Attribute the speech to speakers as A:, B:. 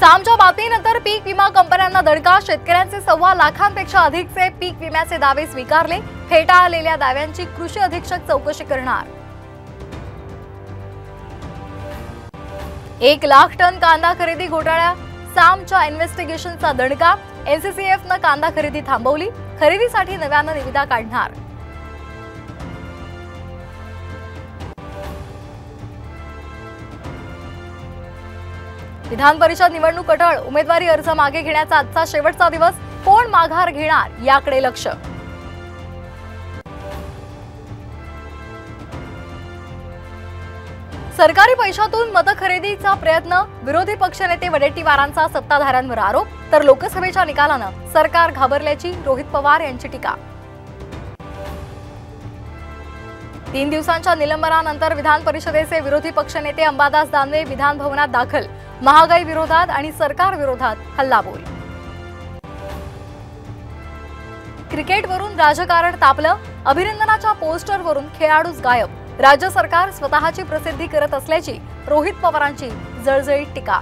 A: सामच्या बातमीनंतर पीक विमा कंपन्यांना दणका. शेतकऱ्यांचे सव्वा लाखांपेक्षा अधिकचे पीक विम्याचे दावे स्वीकारले. फेटाळलेल्या दाव्यांची कृषी अधीक्षक चौकशी करणार. एक लाख टन कांदा खरेदी घोटाळ्या सामच्या इन्व्हेस्टिगेशनचा दणका. एनसीसीएफनं कांदा खरेदी थांबवली. खरेदीसाठी नव्यानं निविदा काढणार. विधान परिषद निवडणूक अटळ उमेदवारी अर्ज मागे घेण्याचा आजचा शेवटचा दिवस कोण माघार घेणार याकडे लक्ष? सरकारी पैशातून मत खरेदीचा प्रयत्न विरोधी पक्षनेते वडेट्टीवारांचा सत्ताधाऱ्यांवर आरोप तर लोकसभेच्या निकालानं सरकार घाबरल्याची रोहित पवार यांची टीका. तीन दिवसांच्या निलंबनानंतर विधान परिषदेचे विरोधी पक्षनेते अंबादास दानवे विधान भवनात दाखल. महागाई विरोधात आणि सरकार विरोधात हल्लाबोल. क्रिकेटवरून राजकारण तापलं अभिनंदनाच्या पोस्टरवरून खेळाडूच गायब. राज्य सरकार स्वतःची प्रसिद्धी करत असल्याची रोहित पवारांची जळजळीत टीका.